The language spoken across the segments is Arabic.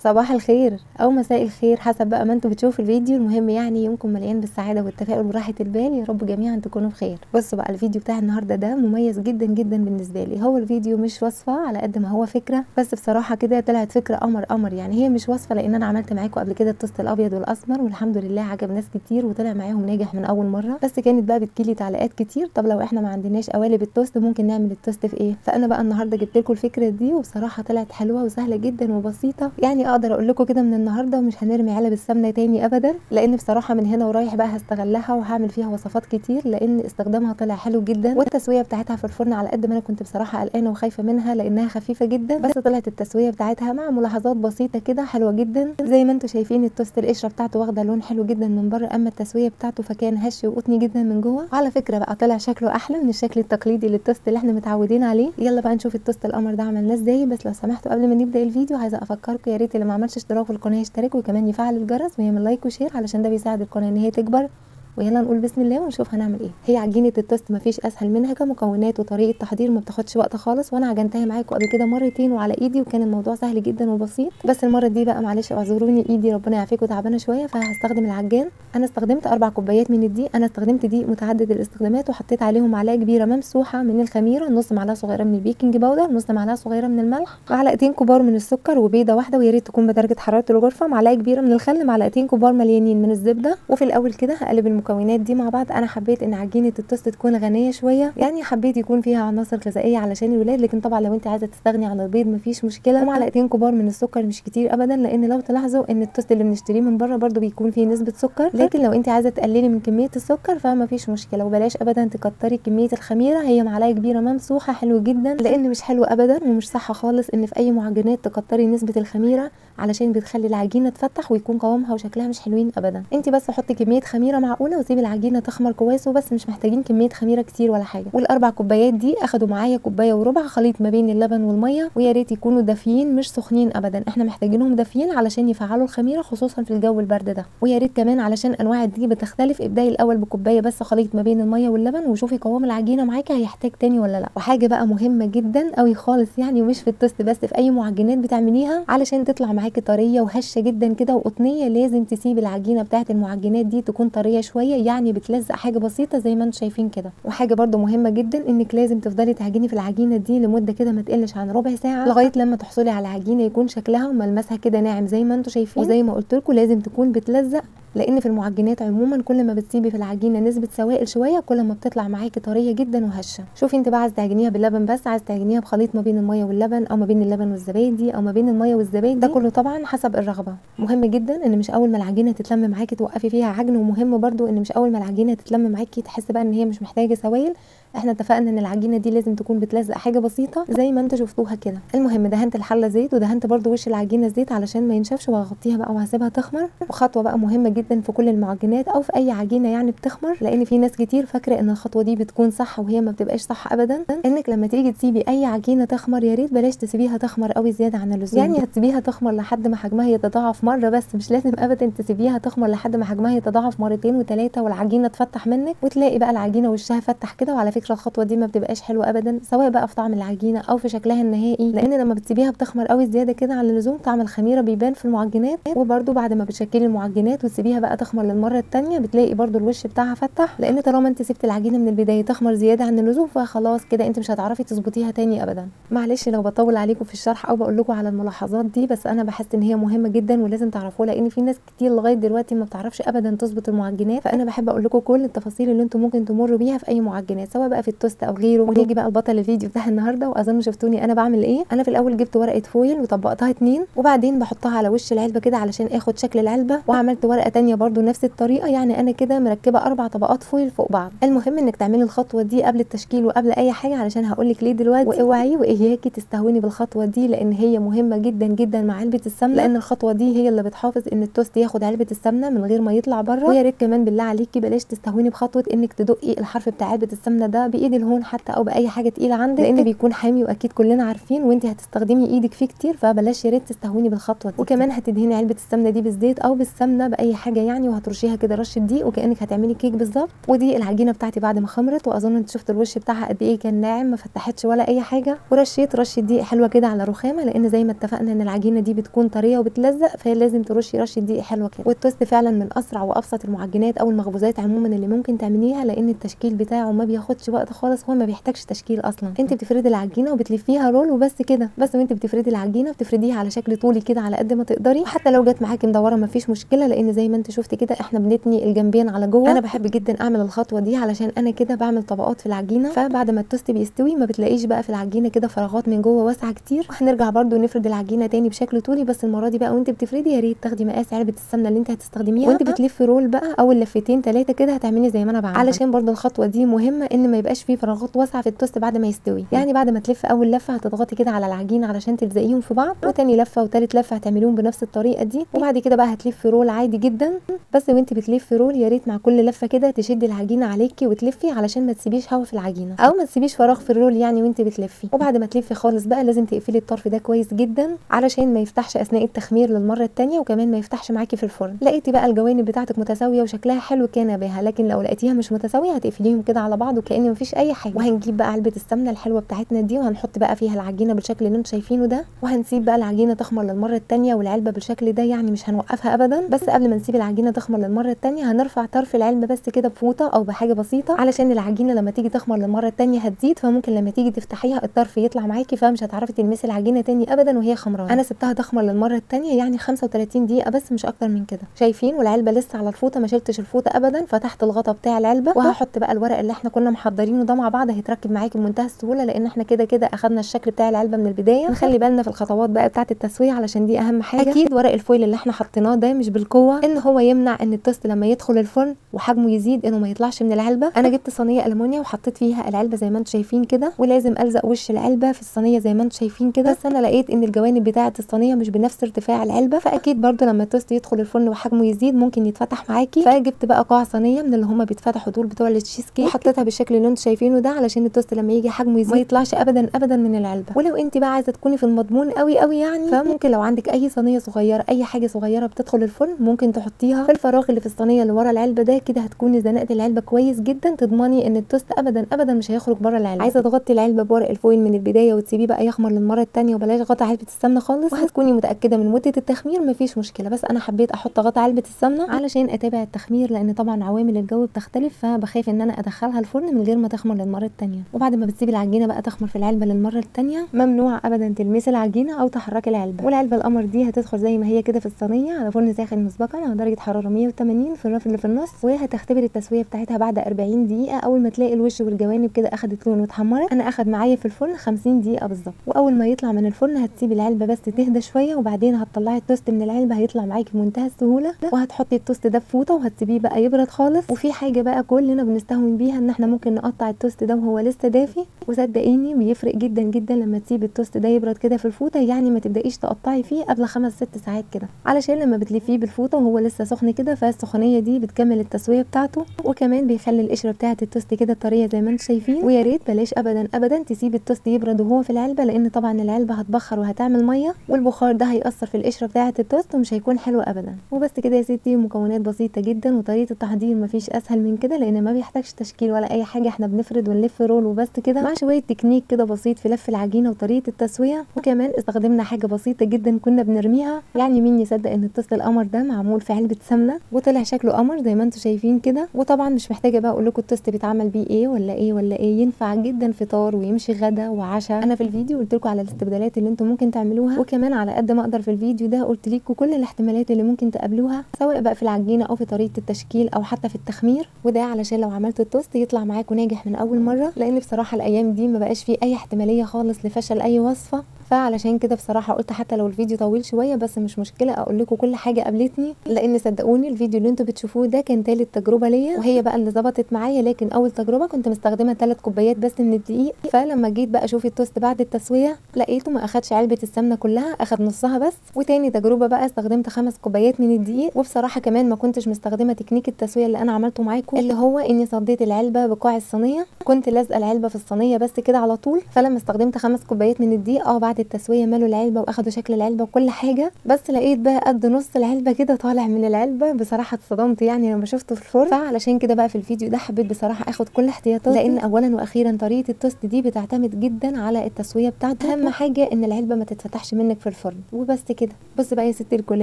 صباح الخير أو مساء الخير حسب بقى ما أنتوا بتشوفوا الفيديو. المهم يعني يومكم مليان بالسعادة والتفاؤل وراحة البال. يا رب جميعا تكونوا بخير. بصوا بقى الفيديو بتاع النهارده ده مميز جدا جدا بالنسبة لي. هو الفيديو مش وصفة على قد ما هو فكرة بس بصراحة كده طلعت فكرة قمر قمر. يعني هي مش وصفة لأن أنا عملت معاكم قبل كده التوست الأبيض والأسمر والحمد لله عجب ناس كتير وطلع معاهم ناجح من أول مرة. بس كانت بقى بتجيلي تعليقات كتير. طب لو إحنا ما عندناش قوالب التوست ممكن نعمل التوست في إيه؟ فأنا بقى النهارده جبت لكم الفكرة دي وبصراحة طلعت حلوة وسهلة جدا وبسيطة. يعني أقدر أقول لكم كده من النهارده ومش هنرمي علب السمنة تاني ابدا لأن بصراحة من هنا ورايح بقى هستغلها وهعمل فيها وصفات كتير لأن استخدامها طلع حلو جدا. والتسوية بتاعتها في الفرن على قد ما أنا كنت بصراحة قلقانة وخايفة منها لأنها خفيفة جدا بس طلعت التسوية بتاعتها مع ملاحظات بسيطة كده حلوة جدا. زي ما أنتم شايفين التوست القشرة بتاعته واخدة لون حلو جدا من بره أما التسوية بتاعته فكان هش وقطني جدا من جوه. وعلى فكرة بقى طلع شكله أحلى من الشكل التقليدي للتوست اللي إحنا متعودين عليه. يلا بقى نشوف التوست القمر ده عملناه إزاي بس لو سمحتوا قبل ما نبدأ الفيديو عايزة أفكركم يا ريت اللي ما عملش اشتراك في القناة يشترك وكمان يفعل الجرس ويعمل like و share علشان ده بيساعد القناة إن هي تكبر. ويلا نقول بسم الله ونشوف هنعمل إيه. هي عجينة التوست مفيش أسهل منها كمكونات وطريقة تحضير ما بتاخدش وقت خالص وأنا عجنتها معاكم قبل كده مرتين وعلى إيدي وكان الموضوع سهل جدا وبسيط. بس المرة دي بقى معلش اعذروني إيدي ربنا يعافيكم تعبانه شوية فهستخدم العجان. أنا استخدمت أربع كوبايات من الدقيق أنا استخدمت دقيق متعدد الاستخدامات وحطيت عليهم معلقة كبيرة ممسوحة من الخميرة نص معلقة صغيرة من ال baking powder نص معلقة صغيرة من الملح معلقتين كبار من السكر وبيضة واحدة ويا ريت تكون بدرجة حرارة الغرفة معلقة كبيرة من الخل معلقتين كبار مليانين من الزبدة وفي الأول كده هقلب المكونات. دي مع بعض. أنا حبيت إن عجينة التوست تكون غنية شوية. يعني حبيت يكون فيها عناصر غذائية علشان الولاد لكن طبعا لو أنت عايزة تستغني عن البيض مفيش مشكلة. ومعلقتين كبار من السكر مش كتير ابدا لأن لو تلاحظوا إن التوست اللي بنشتريه من بره برده بيكون فيه نسبة سكر. لكن لو أنت عايزة تقللي من كمية السكر فمفيش مشكلة. وبلاش ابدا تكتري كمية الخميرة. هي معلقة كبيرة ممسوحة حلو جدا لأن مش حلو ابدا ومش صح خالص إن في أي معجنات تكتري نسبة الخميرة علشان بتخلي العجينة تفتح ويكون قوامها وشكلها مش حلوين ابدا. أنت بس حطي كمية خميرة معقوله وسيبي العجينه تخمر كويس وبس مش محتاجين كمية خميرة كتير ولا حاجة. والأربع كوبايات دي أخدوا معايا كوباية وربع خليط ما بين اللبن والمية ويا ريت يكونوا دافيين مش سخنين ابدا. إحنا محتاجينهم دافيين علشان يفعلوا الخميرة خصوصا في الجو البرد ده. ويا ريت كمان علشان أنواع الدقيق بتختلف ابدأي الأول بكوباية بس خليط ما بين المية واللبن وشوفي قوام العجينة معاكي هيحتاج تاني ولا لأ. وحاجة بقى مهمة جدا قوي خالص يعني ومش في التوست بس في أي معجنات بتعمليها علشان تطلع معاكي طرية وهشة جدا كده وقطنية لازم تسيبي العجينة بتاعة المعجنات دي تكون طرية شوية يعني بتلزق حاجة بسيطة زي ما أنتم شايفين كده. وحاجة برده مهمة جدا انك لازم تفضلي تعجني في العجينة دي لمدة كده ما تقلش عن ربع ساعة لغاية لما تحصلي على عجينة يكون شكلها وملمسها كده ناعم زي ما أنتم شايفين. وزي ما قلت لازم تكون بتلزق لأن في المعجنات عموما كل ما بتسيبي في العجينة نسبة سوائل شوية كل ما بتطلع معاكي طرية جدا وهشة. شوفي انت بقى عايزه تعجنيها باللبن بس عايزه تعجنيها بخليط ما بين المية واللبن أو ما بين اللبن والزبادي أو ما بين المية والزبادي. ده كله طبعا حسب الرغبة. مهم جدا إن مش أول ما العجينة تتلم معاكي توقفي فيها عجن ومهم برده إن مش أول ما العجينة تتلم معاكي تحسي بقى إن هي مش محتاجة سوائل. إحنا اتفقنا إن العجينة دي لازم تكون بتلزق حاجة بسيطة زي ما أنتوا شفتوها كده. المهم دهنت الحلة زيت ودهنت برده وش العجينة زيت علشان ما ينشفش وهغطيها بقى وهسيبها تخمر. وخطوه بقى مهمة جدا في كل المعجنات أو في أي عجينة يعني بتخمر لأن في ناس كتير فاكرة إن الخطوة دي بتكون صح وهي ما بتبقاش صح ابدا. إنك لما تيجي تسيبي أي عجينة تخمر يا ريت بلاش تسيبيها تخمر قوي زيادة عن اللزوم. يعني هتسيبيها تخمر لحد ما حجمها يتضاعف مرة بس مش لازم ابدا تسيبيها تخمر لحد ما حجمها يتضاعف مرتين وثلاثه والعجينة تفتح منك. وتلاقي بقى العجينة وشها فتح كده وعلى فكرة الخطوة دي ما بتبقاش حلوة ابدا سواء بقى في طعم العجينة أو في شكلها النهائي. لأن لما بتسيبيها بتخمر قوي زيادة كده عن اللزوم طعم الخميرة بيبان في المعجنات. وبرده بعد ما بتشكلي المعجنات وتسيبيها بقى تخمر للمرة الثانية بتلاقي برده الوش بتاعها فتح لأن طالما أنت سبت العجينة من البداية تخمر زيادة عن اللزوم فخلاص كده أنت مش هتعرفي تظبطيها تاني ابدا. معلش لو بطول عليكم في الشرح أو بقول لكم على الملاحظات دي بس أنا بحس إن هي مهمة جدا ولازم تعرفوها لأن في ناس كتير لغاية دلوقتي ما بتعرفش ابدا تظبط المعجنات فأنا بحب أقول لكم كل التفاصيل اللي أنتم ممكن تمروا بيها في أي معجنات سواء بقى في التوست أو غيره. ونيجي بقى بطل الفيديو بتاع النهارده وأظن شفتوني أنا بعمل إيه. أنا في الأول جبت ورقة foil وطبقتها اتنين وبعدين بحطها على وش العلبة كده علشان آخد شكل العلبة وعملت ورقة تانية برده نفس الطريقة يعني أنا كده مركبة أربع طبقات foil فوق بعض. المهم إنك تعملي الخطوة دي قبل التشكيل وقبل أي حاجة علشان هقول لك ليه دلوقتي. واوعي وإياكي تستهوني بالخطوة دي لأن هي مهمة جدا جدا مع علبة السمنة لأن الخطوة دي هي اللي بتحافظ إن التوست ياخد علبة السمنة من غير ما يطلع بره. ويا ريت كمان بالله عليكي بلاش تستهوني بخطوة إنك تدقي الحرف بتاع علبة السمنة ده ده بإيد الهون حتى أو بأي حاجة تقيلة عندك لأن بيكون حامي وأكيد كلنا عارفين وأنت هتستخدمي إيدك فيه كتير فبلاش يا ريت تستهوني بالخطوة دي. وكمان هتدهني علبة السمنة دي بالزيت أو بالسمنة بأي حاجة يعني وهترشيها كده رشة دقيق وكأنك هتعملي كيك بالظبط. ودي العجينة بتاعتي بعد ما خمرت وأظن انت شفت الوش بتاعها قد إيه كان ناعم ما فتحتش ولا أي حاجة. ورشيت رشة دقيق حلوة كده على رخامة لأن زي ما اتفقنا إن العجينة دي بتكون طرية وبتلزق فهي لازم ترشي رشة دقيق حلوة كده. والتوست فعلا من أسرع وأبسط المعجنات أو المخبوزات عموما اللي ممكن تعمليها لأن التشكيل بتاعه ما بياخدش وقت خالص هو ما بيحتاجش تشكيل أصلا. انت بتفردي العجينة وبتلفيها roll وبس كده. بس وانت بتفردي العجينة بتفرديها على شكل طولي كده على قد ما تقدري. حتى لو جت معاكي مدورة ما فيش مشكلة لأن زي ما انت شفتي كده إحنا بنتني الجنبين على جوه. أنا بحب جدا أعمل الخطوة دي علشان أنا كده بعمل طبقات في العجينة. فبعد ما التوست بيستوي ما بتلاقيش بقى في العجينة كده فراغات من جوه واسعة كتير. وهنرجع برده نفرد العجينة تاني بشكل طولي بس المرة دي بقى وانت بتفردي يا ريت تاخدي مقاس علبة السمنة اللي انت هتستخدميها. وانت بتلفي roll بقى أول لفتين ثلاثة كده هتعملي زي ما أنا بعمل. علشان برده الخطوة دي مهمة إن ما يبقاش فيه فراغات واسعة في التوست بعد ما يستوي. يعني بعد ما تلفي أول لفة هتضغطي كده على العجينة علشان تلزقيهم في بعض. وتاني لفة وتالت لفة هتعمليهم بنفس الطريقة دي. وبعد كده بقى هتلفي roll عادي جدا. بس وانت بتلفي roll يا ريت مع كل لفة كده تشدي العجينة عليكي وتلفي علشان ما تسيبيش هوا في العجينة. أو ما تسيبيش فراغ في ال roll يعني وانت بتلفي. وبعد ما تلفي خالص بقى لازم تقفلي الطرف ده كويس جدا علشان ما يفتحش أثناء التخمير للمرة الثانية وكمان ما يفتحش معاكي في الفرن. لقيتي بقى الجوانب بتاعتك متساوية وشكلها حلو كان بها لكن لو لقيتيها مش متساوية هتقفليهم كده على بعض وكأن مفيش أي حاجة. وهنجيب بقى علبة السمنة الحلوة بتاعتنا دي وهنحط بقى فيها العجينة بالشكل اللي أنتم شايفينه ده. وهنسيب بقى العجينة تخمر للمرة الثانية والعلبة بالشكل ده يعني مش هنوقفها ابدا. بس قبل ما نسيب العجينة تخمر للمرة الثانية هنرفع طرف العلبه بس كده بفوطة أو بحاجة بسيطة علشان العجينة لما تيجي تخمر للمرة الثانية هتزيد فممكن لما تيجي تفتحيها الطرف يطلع معاكي فمش هتعرفي تلمسي العجينة تاني ابدا وهي خمرانه أنا سبتها تخمر للمرة الثانية يعني 35 دقيقة بس مش أكتر من كده. شايفين؟ والعلبة لسه على الفوطة ما شلتش الفوطة ابدا فتحت الغطا بتاع العلبة. وهحط بقى الورق اللي إحنا كنا محضرينه ده مع بعض هيتركب معاكي بمنتهى السهولة لأن إحنا كده كده أخدنا الشكل بتاع العلبة من البداية. نخلي بالنا في الخطوات بقى بتاعة التسوية علشان دي أهم حاجة. أكيد. ورق ال foil اللي إحنا حطيناه ده مش بالقوة إن هو يمنع إن التوست لما يدخل الفرن وحجمه يزيد إنه ما يطلعش من العلبة. أنا جبت صينية ألمونيا وحطيت فيها العلبة زي ما أنتم شايفين كده ولازم ألزق وش العلبة في الصينية زي ما أنتم شايفين كده. بس أنا لقيت إن الجوانب بتاعة الصينية مش بنفس ارتفاع العلبة فأكيد برده لما التوست يدخل الفرن وحجمه يزيد ممكن يتفتح معاكي. فجبت بقى قاع صينية من اللي هم بيتفتحوا دول بتوع التشيز كيك. وحطيتها بالشكل اللي أنتم شايفينه ده علشان التوست لما يجي حجمه يزيد ما يطلعش ابدا ابدا من العلبة. ولو أنت بقى عايزة تكوني في المضمون قوي قوي يعني فممكن لو عندك أي صينية صغيرة أي حاجة صغيرة بتدخل الفرن ممكن تحطيها في الفراغ اللي في الصينية اللي ورا العلبة ده كده هتكوني زنقتي العلبة كويس جدا. تضمني إن التوست ابدا ابدا مش هيخرج بره العلبة. عايزة تغطي العلبة بورق ال foil من البداية وتسيبيه بقى يخمر للمرة الثانية وبلاش غطا علبة السمنة خالص. وهتكوني متأكدة من مدة التخمير مفيش مشكلة. بس أنا حبيت أحط غطا علبة السمنة علشان أتابع التخمير لأن طبعا عوامل الجو بتختلف فبخاف إن أنا أدخلها الفرن من غير ما تخمر للمرة الثانية وبعد ما بتسيبي العجينة بقى تخمر في العلبة للمرة الثانية ممنوع ابدا تلمسي العجينة أو تحركي العلبة. والعلبة القمر دي هتدخل زي ما هي كده في الصينية على فرن ساخن مسبقا. على درجه حرارة 180 في الرف اللي في النص وهتختبر التسوية بتاعتها بعد 40 دقيقة أول ما تلاقي الوش والجوانب كده أخدت لون واتحمرت أنا أخد معايا في الفرن 50 دقيقة بالظبط. وأول ما يطلع من الفرن هتسيبي العلبة بس تهدى شوية وبعدين هتطلعي التوست من العلبة هيطلع معاكي بمنتهى السهولة. وهتحطي التوست ده في فوطة وهتسيبيه بقى يبرد خالص. وفي حاجة بقى كلنا بنستهون بيها إن إحنا ممكن نقطع التوست ده وهو لسه دافي. وصدقيني بيفرق جدا جدا لما تسيبي التوست ده يبرد كده في الفوطة يعني ما تبدأيش تقطعي فيه قبل خمس ست ساعات كده. علشان لما بتلفيه بالفوطة وهو لسه سخن كده فالسخونية دي بتكمل التسوية بتاعته وكمان بيخلي القشرة بتاعة التوست كده طرية زي ما أنتم شايفين ويا ريت بلاش ابدا ابدا تسيب التوست يبرد وهو في العلبة لأن طبعا العلبة هتبخر وهتعمل مية والبخار ده هيأثر في القشرة بتاعة التوست ومش هيكون حلو ابدا. وبس كده يا ستي مكونات بسيطة جدا وطريقة التحضير مفيش أسهل من كده لأن ما بيحتاجش تشكيل ولا أي حاجة إحنا بنفرد ونلف roll وبس كده. مع شوية تكنيك كده بسيط في لف العجينة وطريقة التسوية وكمان استخدمنا حاجة بسيطة جدا كنا بنرميها يعني مين يصدق إن التوست القمر ده معمول في علبه سمنة وطلع شكله قمر زي ما أنتم شايفين كده. وطبعا مش محتاجة بقى أقول لكم التوست بيتعمل بيه إيه ولا إيه ولا إيه ينفع جدا فطار ويمشي غدا وعشاء. أنا في الفيديو قلت لكم على الاستبدالات اللي أنتم ممكن تعملوها وكمان على قد ما أقدر في الفيديو ده قلت لكم كل الاحتمالات اللي ممكن تقابلوها سواء بقى في العجينة أو في طريقة التشكيل أو حتى في التخمير. وده علشان لو عملتوا التوست يطلع معاكم ناجح من أول مرة لأن بصراحة الأيام دي ما بقاش فيه أي احتمالية خالص لفشل أي وصفة. فعلشان كده بصراحة قلت حتى لو الفيديو طويل شوية بس مش مشكلة أقول لكم كل حاجة قابلتني لأن صدقوني الفيديو اللي أنتوا بتشوفوه ده كان تالت تجربة ليا وهي بقى اللي ظبطت معايا لكن أول تجربة كنت مستخدمة 3 كوبايات بس من الدقيق فلما جيت بقى أشوف التوست بعد التسوية لقيته ما أخدش علبة السمنة كلها أخد نصها بس وتاني تجربة بقى استخدمت خمس كوبايات من الدقيق وبصراحة كمان ما كنتش مستخدمة تكنيك التسوية اللي أنا عملته معاكم اللي هو إني صديت العلبة بقاع الصينية كنت لازقة العلبة في الصينية بس كده على طول فلما استخدمت خمس كوبايات من الدقيق آه بعد التسوية مالوا العلبة وأخدوا شكل العلبة وكل حاجة بس لقيت بقى قد نص العلبة كده طالع من العلبة. بصراحة اتصدمت يعني لما شفته في الفرن. فعلشان كده بقى في الفيديو ده حبيت بصراحة آخد كل احتياطاتي. لأن اولا وأخيرا طريقة التوست دي بتعتمد جدا على التسوية بتاعته أهم حاجة إن العلبة ما تتفتحش منك في الفرن. وبس كده. بص بقى يا ستي كل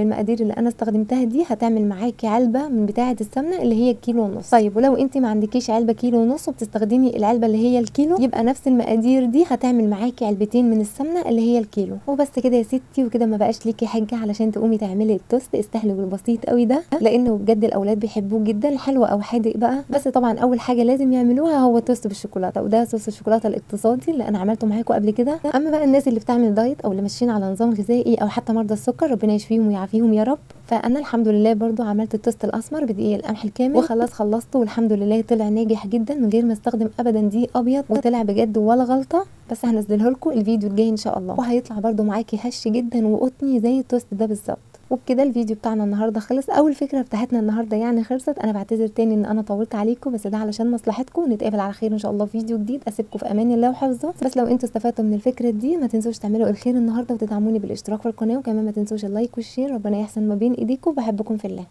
المقادير اللي أنا استخدمتها دي هتعمل معاكي علبة من بتاعة السمنة اللي هي كيلو ونص. طيب ولو أنت ما عندكيش علبة كيلو ونص وبتستخدمي العلبة اللي هي الكيلو يبقى نفس المقادير دي هتعمل معاكي علبتين من السمنة اللي هي الكيلو. وبس كده يا ستي وكده ما بقاش ليكي حاجة علشان تقومي تعملي التوست. السهل البسيط قوي ده لأنه بجد الأولاد بيحبوه جدا. حلو أو حادق بقى. بس طبعا أول حاجة لازم يعملوها هو توست بالشوكولاتة وده صوص الشوكولاته الاقتصادي اللي أنا عملته معاكم قبل كده. أما بقى الناس اللي بتعمل diet أو اللي ماشيين على نظام غذائي أو حتى مرضى السكر ربنا يشفيهم ويعافيهم يا رب. فأنا الحمد لله برضو عملت التوست الأسمر بدقيق القمح الكامل. وخلاص خلصته والحمد لله طلع ناجح جدا من غير ما استخدم ابدا دقيق أبيض. وطلع بجد ولا غلطة. بس هنزله لكم الفيديو الجاي إن شاء الله. وهيطلع برضو معاكي هش جدا وقطني زي التوست ده بالظبط. وبكده الفيديو بتاعنا النهارده خلص. اول فكره بتاعتنا النهارده يعني خلصت. أنا بعتذر تاني إن أنا طولت عليكم بس ده علشان مصلحتكم. نتقابل على خير إن شاء الله في فيديو جديد. أسيبكم في أمان الله وحفظه بس لو أنتوا استفدتوا من الفكرة دي ما تنسوش تعملوا الخير النهارده وتدعموني بالاشتراك في القناة. وكمان ما تنسوش ال like وال share. ربنا يحسن ما بين إيديكم. بحبكم في الله.